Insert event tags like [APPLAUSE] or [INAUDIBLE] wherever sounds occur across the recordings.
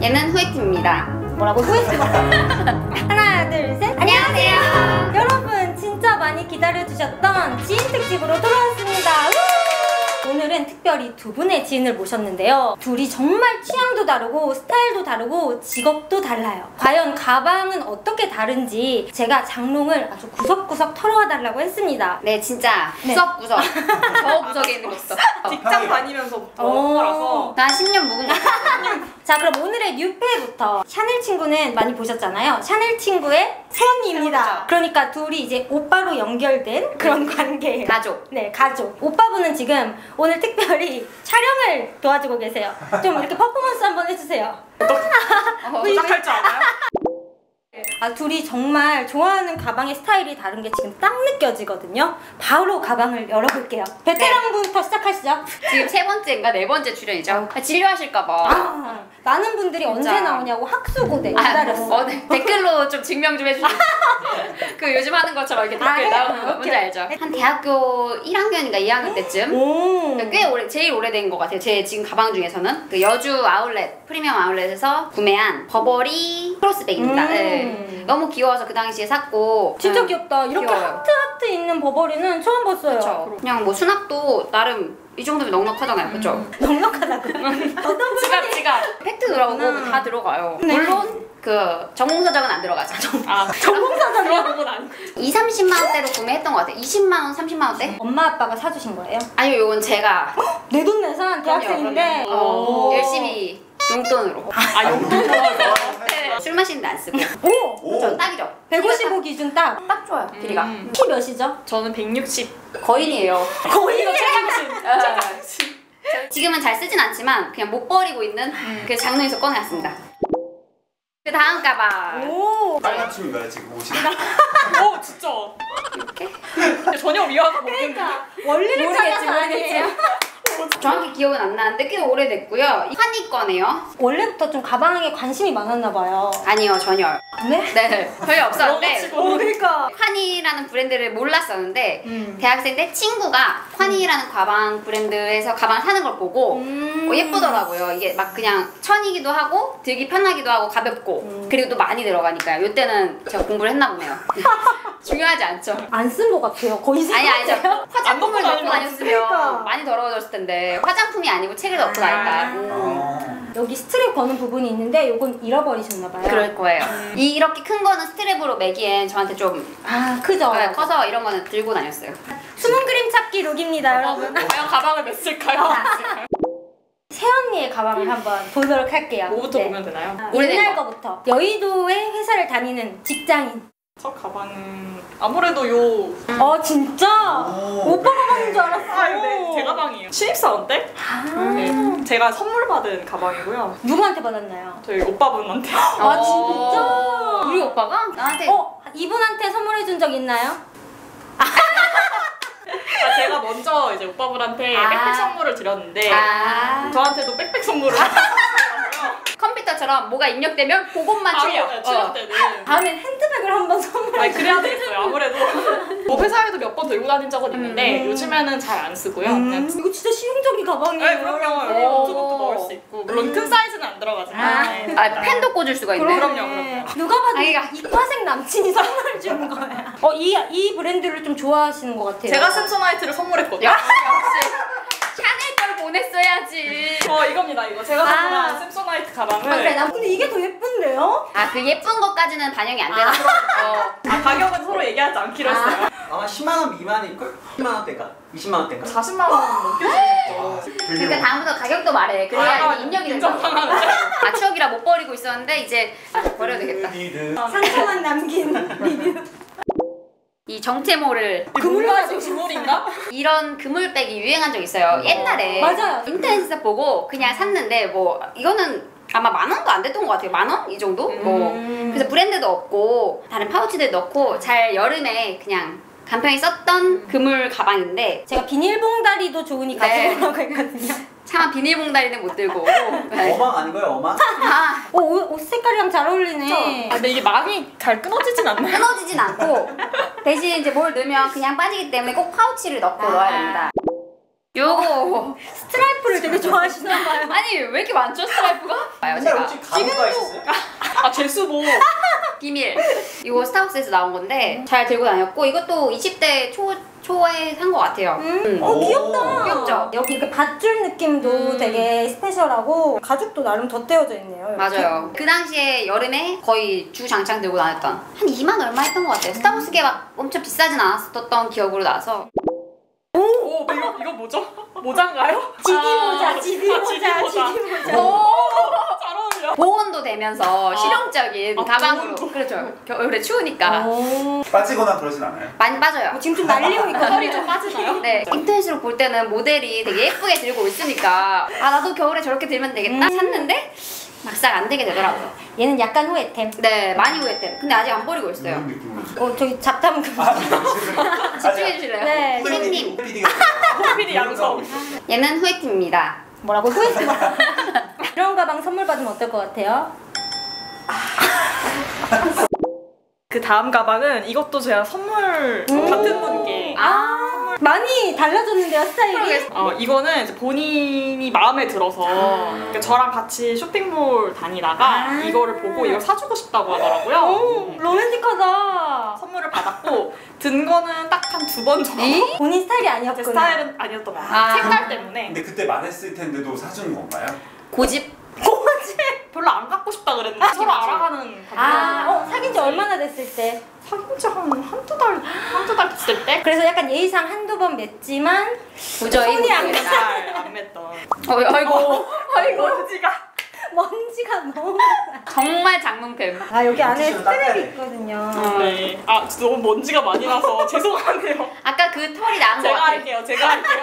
얘는 후에티입니다. 뭐라고 후회했어? [LAUGHS] 하나 둘 셋. 안녕하세요. 여러분 진짜 많이 기다려주셨던 지인 특집으로 돌아왔습니다. 우! 오늘은 특별히 두 분의 지인을 모셨는데요. 둘이 정말 취향도 다르고 스타일도 다르고 직업도 달라요. 과연 가방은 어떻게 다른지 제가 장롱을 아주 구석구석 털어와 달라고 했습니다. 네, 진짜 네. 구석구석. [LAUGHS] 저 구석에 있는 거 있어. 직장 다니면서부터 오. 거라서 난 10년 묵은 거. [LAUGHS] 자 그럼 오늘의 뉴페부터 샤넬 친구는 많이 보셨잖아요. 샤넬 친구의 세언니입니다. 그렇죠. 그러니까 둘이 이제 오빠로 연결된 그런 관계예요. 가족. 네, 가족. 오빠분은 지금 오늘 특별히 촬영을 도와주고 계세요. 좀 이렇게 퍼포먼스 한번 해주세요. 어, 시작할 줄 알아요? 아, 둘이 정말 좋아하는 가방의 스타일이 다른 게 지금 딱 느껴지거든요. 바로 가방을 열어볼게요. 베테랑부터 시작하시죠. 지금 세 번째인가 네 번째 출연이죠. 아, 진료하실까봐. 아, 많은 분들이 언제 진짜. 나오냐고 학수고대 아, 기다렸어. 어, 네. 댓글로 좀 증명 좀 해주세요. [LAUGHS] 그 요즘 하는 것처럼 이렇게 아, 댓글 네? 나오는 거 뭔지. 알죠? 한 대학교 1학년인가 2학년 때쯤 오. 꽤 오래 제일 오래된 것 같아요. 제 지금 가방 중에서는 그 여주 아울렛 프리미엄 아울렛에서 구매한 버버리 크로스백입니다. 음. 네. 너무 귀여워서 그 당시에 샀고 진짜 음, 귀엽다. 이렇게 귀여워요. 하트 하트 있는 버버리는 처음 봤어요. 그쵸. 그냥 뭐 수납도 나름 이 정도면 넉넉하잖아요. 그쵸? 음. 넉넉하다고. 어떤 지갑 지갑 팩트 들어가고 그렇구나. 다 들어가요. 네. 물론 그 전공서적은 안 들어가죠. 아 전공사잖아요. 그런 건 아니고 2, 30만 원대로 구매했던 것 같아요. 20만 원, 30만 원대? 엄마 아빠가 사주신 거예요? 아니요, 이건 제가 내 돈 내산 대학생인데. 그럼요. 어, 오. 열심히 용돈으로 아 용돈 모아서 네, 술 마시는데 안 쓰고 오! 전 딱이죠. 155 기준 딱. 딱 좋아요. 길이가 음. 키 몇이죠? 저는 160 거인이에요. 거의 최장신 어, 지금은 잘 쓰진 않지만 그냥 못 버리고 있는 그 장롱에서 꺼내왔습니다. 그 다음 가방 오! 빨간춤인가요 지금 옷이? [LAUGHS] 오 진짜 이렇게 전혀 미화가 없는데 그러니까 원리를 찾아서 모르겠지. 정확히 기억은 안 나는데 꽤 오래됐고요. 한이 거네요. 원래부터 좀 가방에 관심이 많았나 봐요. 아니요, 전혀. 네? 네, 전혀 없었는데 그러니까. 환희라는 브랜드를 몰랐었는데 음. 대학생 때 친구가 환희라는 가방 브랜드에서 가방 사는 걸 보고 음. 어, 예쁘더라고요. 이게 막 그냥 천이기도 하고 들기 편하기도 하고 가볍고 음. 그리고 또 많이 들어가니까요. 이때는 제가 공부를 했나 보네요. [LAUGHS] 중요하지 않죠. 안 쓴 것 같아요. 거의 쓴 아니 것 아니죠. 화장품을 넣고 다녔으면 그러니까. 많이 더러워졌을 텐데 화장품이 아니고 책을 넣고 다녔다. 음. 어. 여기 스트랩 거는 부분이 있는데 요건 잃어버리셨나 봐요. 그럴 거예요. 이 이렇게 큰 거는 스트랩으로 매기엔 저한테 좀 아, 크죠? 네, 커서 이런 거는 들고 다녔어요. 숨은 그림 찾기 룩입니다, 여러분. 과연 가방을 몇 쓸까요? 새언니의 가방을 한번 보도록 할게요. 뭐부터 네. 보면 되나요? 아, 옛날 거. 거부터. 여의도에 회사를 다니는 직장인. 첫 가방은 아무래도 요 어, 진짜? 오, 오빠 가방인 줄 알았어. 아, 네, 제 가방이에요. 신입사원 때 아. 네, 제가 선물 받은 가방이고요. 누구한테 받았나요? 저희 오빠분한테 아, 진짜? 우리 오빠가 나한테 어, 이분한테 선물해준 적 있나요? [LAUGHS] 아, 제가 먼저 이제 오빠분한테 아. 백팩 선물을 드렸는데 아 저한테도 백팩 선물을 [LAUGHS] 컴퓨터처럼 뭐가 입력되면 그것만 출력. 바로 출력 어. 때는 다음엔 핸드백을 한번 선물해. 아니 그래야 되겠어요 아무래도 뭐 회사에도 몇 번 들고 다닌 적은 있는데 음. 요즘에는 잘 안 쓰고요 음, 그냥 이거 진짜 실용적인 가방이에요. 네, 그럼요. 여기 오. 노트북도 넣을 수 있고 물론 큰 사이즈는 안 들어가지만 아. 네. 아 펜도 꽂을 수가 있네. 그럼요, 그럼요. 누가 봐도 아이가. 이과생 남친이 선물 준 거야. 어, 이, 이 브랜드를 좀 좋아하시는 것 같아요. 제가 샘소나이트를 선물했거든요 야 역시 보냈어야지. 어 이겁니다 이거 제가 아. 선물한 샘소나이트 가방을 아, 그래, 나- 근데 이게 더 예쁜데요? 아 그 예쁜 것까지는 반영이 안 되나? 어. 아, 가격은 서로 얘기하지 않기로 했어요 아마 10만 원 미만일걸? 10만 원대가 20만 원대가? 40만 원 넘게 주겠죠 그러니까 다음부터 가격도 말해. 그래야 아, 이게 입력이 된다. 인정하는데. 아 추억이라 못 버리고 있었는데 이제 아, 버려야 되겠다. 상처만 남긴 리뷰. 이 정체모를 그물가지 그물인가? [LAUGHS] 이런 그물백이 유행한 적 있어요. 옛날에 맞아요. 인터넷에서 보고 그냥 샀는데 뭐 이거는 아마 만 원도 안 됐던 것 같아요. 만 원? 이 정도? 뭐 음. 그래서 브랜드도 없고 다른 파우치들 넣고 잘 여름에 그냥 간편히 썼던 그물 가방인데 제가 비닐봉다리도 좋으니 네. 가지고 오라고 했거든요. [LAUGHS] 차마 비닐봉다리는 못 들고 오고 네. [LAUGHS] 어망 아닌가요 어망? 아 어, 옷, 옷 색깔이랑 잘 어울리네. 아, 근데 이게 많이 잘 끊어지진 않나요? 끊어지진 않고 대신 이제 뭘 넣으면 그냥 빠지기 때문에 꼭 파우치를 넣고 아. 넣어야 됩니다. 요거 [LAUGHS] 스트라이프를 되게 좋아하시나 봐요. [LAUGHS] 아니 왜 이렇게 많죠 스트라이프가? 봐요 옛날에 제가 혹시 가구가 있었어요? 아 제수모. 비밀 이거 스타벅스에서 나온 건데 잘 들고 다녔고 이것도 20대 초 초에 산 것 같아요. 음. 어 귀엽다. 여기 이렇게 밧줄 느낌도 음. 되게 스페셜하고 가죽도 나름 덧대어져 있네요. 이렇게. 맞아요. 그 당시에 여름에 거의 주장창 들고 다녔던 한 2만 얼마 했던 것 같아요. 스타벅스게 막 엄청 비싸진 않았었던 기억으로 나서 오 이거 이거 뭐죠? 모자인가요? [LAUGHS] 지디 아, 모자, 지디 아, 모자, 지디 모자. 오, 잘 어울려. 보온도 되면서 실용적인 아, 가방으로 보온도. 그렇죠. 겨울에 추우니까 오. 빠지거나 그러진 않아요. 많이 빠져요. 어, 지금 좀 날리고 허리 있거든요. 좀 빠지나요? 네, 인터넷으로 볼 때는 모델이 되게 예쁘게 들고 있으니까 아 나도 겨울에 저렇게 들면 되겠다 샀는데 막상 안 되게 되더라고요. 얘는 약간 후회템. 네, 많이 후회템. 근데 아직 안 버리고 있어요. 어 저기 잡담 그. 집중해 주실래요? 네. 선생님, PD가 PD 양성. 얘는 후회팀입니다. 뭐라고 후회템? [LAUGHS] 이런 가방 선물 받으면 어떨 것 같아요? [LAUGHS] 그 다음 가방은 이것도 제가 선물 같은 분께 아, 많이 달라졌는데요 스타일이? 어, 이거는 이제 본인이 마음에 들어서 그러니까 저랑 같이 쇼핑몰 다니다가 아. 이거를 보고 이걸 사주고 싶다고 하더라고요. 오 로맨틱하다. 선물을 받았고 든 거는 딱 한 두 번 정도. 이? 본인 스타일이 제 아니었구나. 스타일은 아니었던 것 같아요. 아. 색깔 때문에 근데 그때 말했을 텐데도 사준 건가요? 고집. 별로 안 갖고 싶다 그랬는데 서로. 알아가는 아, 관계였어요. 어, 얼마나 됐을 때? 사귄 지한 한두 달, 한두 달 됐을 때? 그래서 약간 예의상 한두 번 맺지만 도저히 손이 안 못하겠다. 잘안 맺던. 어, 아이고, 아이고. 먼지가. 먼지가 너무 정말 장롱템. 아 여기 안에 돼. 있거든요 네. 아, 진짜 너무 먼지가 많이 나서 [LAUGHS] 죄송하네요. 아까 그 털이 나은 것 제가 같아요. 할게요, 제가 할게요.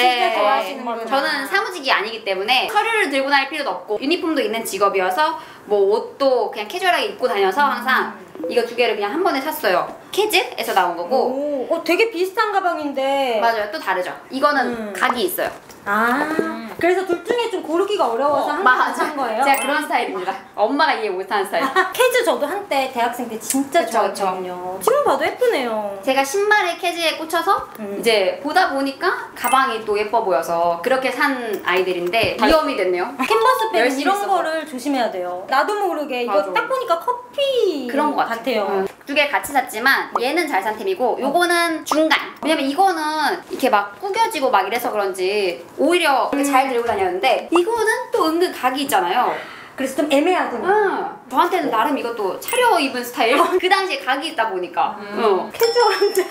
진짜 좋아하시는구나 네. 저는 사무직이 아니기 때문에 서류를 들고 다닐 필요도 없고 유니폼도 있는 직업이어서 뭐 옷도 그냥 캐주얼하게 입고 다녀서 항상 이거 두 개를 그냥 한 번에 샀어요. 캐즈에서 나온 거고 오, 어, 되게 비슷한 가방인데 맞아요. 또 다르죠. 이거는 음. 각이 있어요. 아 그래서 둘 중에 좀 고르기가 어려워서 한 가지 산 거예요? 제가 그런 스타일입니다. 엄마가 이해 못하는 스타일. 케즈 저도 한때 대학생 때 진짜 그쵸, 좋아했거든요 지금 봐도 예쁘네요 제가 신발에 케즈에 꽂혀서 음. 이제 보다 보니까 가방이 또 예뻐 보여서 그렇게 산 아이들인데 위험이 됐네요. 캔버스 펜 열심히 이런. 거를 조심해야 돼요 나도 모르게 이거 맞아. 딱 보니까 커피 그런 것 같아요. 두개 같이 샀지만 얘는 잘산 템이고 요거는 중간. 왜냐면 이거는 이렇게 막 구겨지고 막 이래서 그런지 오히려 이렇게 잘 들고 다녔는데 이거는 또 은근 각이 있잖아요. 그래서 좀 애매하더라고요 응. 저한테는 나름 이것도 차려 입은 스타일. 그 당시에 각이 있다 보니까. 응. 캐주얼한데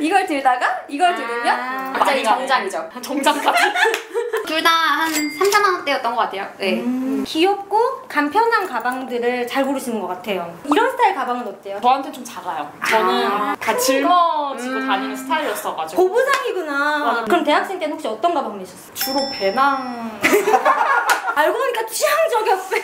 이걸 들다가 이걸 들으면 아. 갑자기 많이 가네. 정장이죠. 정장까지. 둘 다 한 3, 4만 원대였던 것 같아요. 네. 음, 귀엽고 간편한 가방들을 잘 고르시는 것 같아요 이런 스타일 가방은 어때요? 저한테 좀 작아요. 저는 아. 다 짊어지고 음. 다니는 스타일이었어가지고. 고부상이구나 그럼 대학생 때는 혹시 어떤 가방 내셨어요? 주로 배낭. [LAUGHS] 알고 보니까 취향 저격배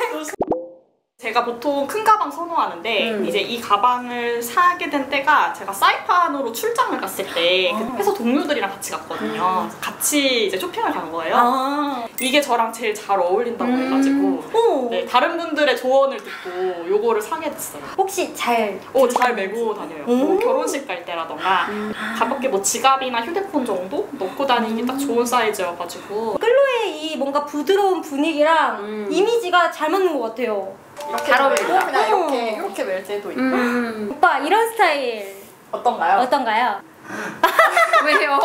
제가 보통 큰 가방 선호하는데 음. 이제 이 가방을 사게 된 때가 제가 사이판으로 출장을 갔을 때 아. 그 회사 동료들이랑 같이 갔거든요. 같이 이제 쇼핑을 간 거예요. 아 이게 저랑 제일 잘 어울린다고 음. 해가지고 오. 네, 다른 분들의 조언을 듣고 요거를 사게 됐어요. 혹시 잘 오, 잘 메고 다녀요. 음. 뭐 결혼식 갈 때라던가 가볍게 뭐 지갑이나 휴대폰 정도 넣고 다니기 딱 좋은 사이즈여가지고 클로의 이 뭔가 부드러운 분위기랑 음. 이미지가 잘 맞는 것 같아요. 이렇게 잘 어울린다. 그냥 이렇게 어. 이렇게 멜 때도 있고 음. 오빠 이런 스타일 어떤가요? 어떤가요? [LAUGHS] 왜요?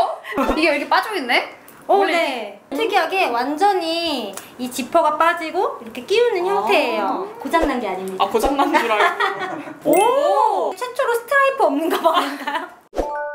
이게 왜 이렇게 빠져있네? 오, 원래 네. 특이하게 완전히 이 지퍼가 빠지고 이렇게 끼우는 형태예요. 고장난 게 아닙니다. 아 고장난 줄 알고 [LAUGHS] 오! 최초로 스트라이프 없는 가방인가요? [LAUGHS]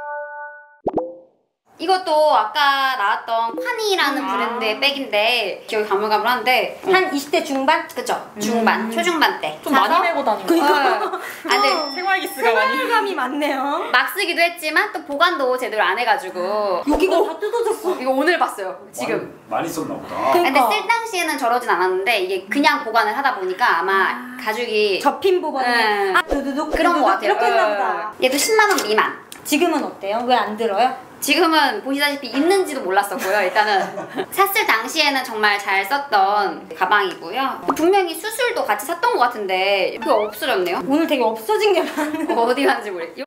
이것도 아까 나왔던 파니라는 아. 브랜드의 백인데 기억이 가물가물한데 한 20대 중반? 그쵸 중반 음. 초중반 때좀 많이 메고 다니고 그러니까 아 근데 생활 기스가 많이 생활감이 많네요. 막 쓰기도 했지만 또 보관도 제대로 안 해가지고 여기가 다 뜯어졌어. 이거 오늘 봤어요 지금 많이, 많이 썼나 보다. 근데 그러니까. 쓸 당시에는 저러진 않았는데 이게 그냥 보관을 하다 보니까 아마 가죽이 접힌 부분에 네. 아, 두두둑 그런 거 두두둑 같아요 이렇게 했나 예. 보다. 얘도 10만 원 미만 지금은 어때요? 왜 안 들어요? 지금은 보시다시피 있는지도 몰랐었고요. 일단은 [LAUGHS] 샀을 당시에는 정말 잘 썼던 가방이고요. 분명히 수술도 같이 샀던 것 같은데 그게 없어졌네요. 오늘 되게 없어진 게 많네. 어디 갔는지 모르겠어요.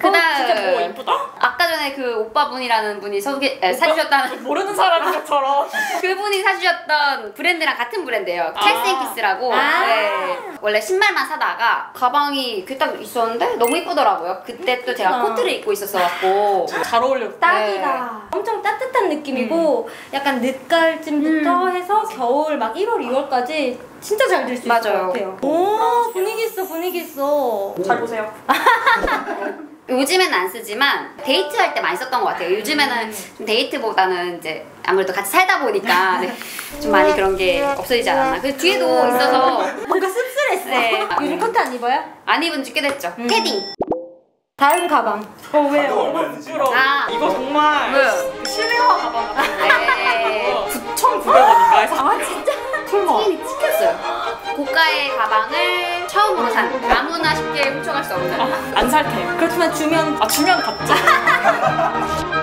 진짜 뭐 그다음 이쁘다 아까 전에 그 오빠분이라는 분이 소개 에, 사주셨다는 모르는 사람인 것처럼. [LAUGHS] 그분이 사주셨던 브랜드랑 같은 브랜드예요. 아. 캘스앤키스라고. 아. 네. 원래 신발만 사다가 가방이 그딱 있었는데 너무 이쁘더라고요. 그때 또 제가 어. 코트를 입고 있었어갖고. 잘 어울려. 딱이다. 엄청 따뜻한 느낌이고 약간 늦가을쯤부터 음. 해서 겨울 막 1월, 2월까지 진짜 잘될수 있을. 것 같아요. 오 분위기 있어 분위기 있어. 잘 보세요. [LAUGHS] 요즘에는 안 쓰지만 데이트할 때 많이 썼던 것 같아요. 요즘에는 좀 데이트보다는 이제 아무래도 같이 살다 보니까 [LAUGHS] 네, 좀 많이 그런 게 없어지지 않았나. 그 뒤에도 있어서 뭔가 씁쓸했어. 네. 요즘 코트 안 입어요? 안 입은 지 꽤 됐죠. 음. 패딩. 다음 가방. 어 왜요? 얼마였는지. 부끄러워. 아. 이거 정말 왜요? 실내화 가방 같은데. 네. 9,900원인가 해서. 아 진짜? 설마. 체인이 찍혔어요. 고가의 가방을 처음으로 산 아무나 쉽게 훔쳐갈 수 없는. 안살 테. 그렇지만 주면 아 주면 받죠. [LAUGHS]